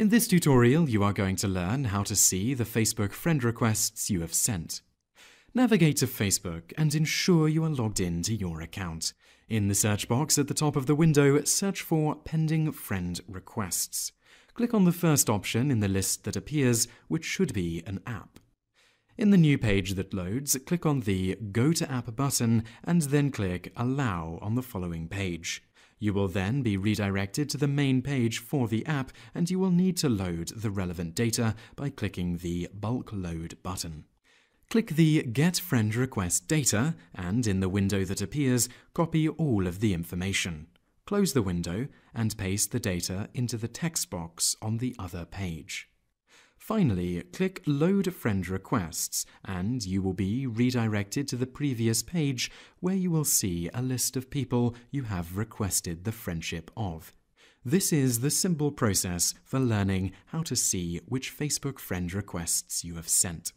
In this tutorial, you are going to learn how to see the Facebook friend requests you have sent. Navigate to Facebook and ensure you are logged in to your account. In the search box at the top of the window, search for Pending Friend Requests. Click on the first option in the list that appears, which should be an app. In the new page that loads, click on the Go to App button and then click Allow on the following page. You will then be redirected to the main page for the app and you will need to load the relevant data by clicking the Bulk Load button. Click the Get Friend Request Data and in the window that appears, copy all of the information. Close the window and paste the data into the text box on the other page. Finally, click Load Friend Requests and you will be redirected to the previous page where you will see a list of people you have requested the friendship of. This is the simple process for learning how to see which Facebook friend requests you have sent.